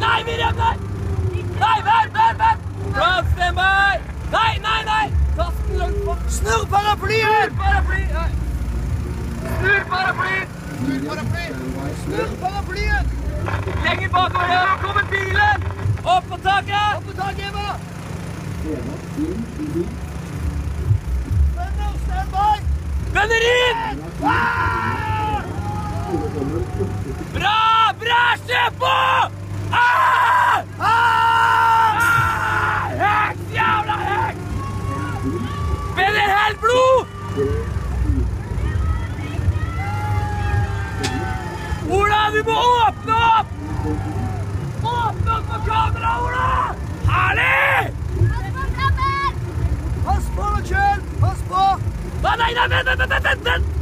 Nei, Miriam, nei! Nei, vent, vent, vent! Plan, stand by! Nei, nei, nei! Kast den langt bort. Snurr paraplyen! Snurr paraply! Snurr paraply! Snurr paraplyen! Snurr paraplyen! Lenger bakover, ja. Kommer bilen! Opp på taket! Opp på taket, Eva! Bra! Bra! Se på! Ah! Ah! Heks! Jævla heks! Venner, hell blod! Ola, du må åpne opp! Åpne opp på kamera, Ola! Herlig! Pass på deg sjøl! Pass på! Nei, nei, nei, nei, vent, vent, vent!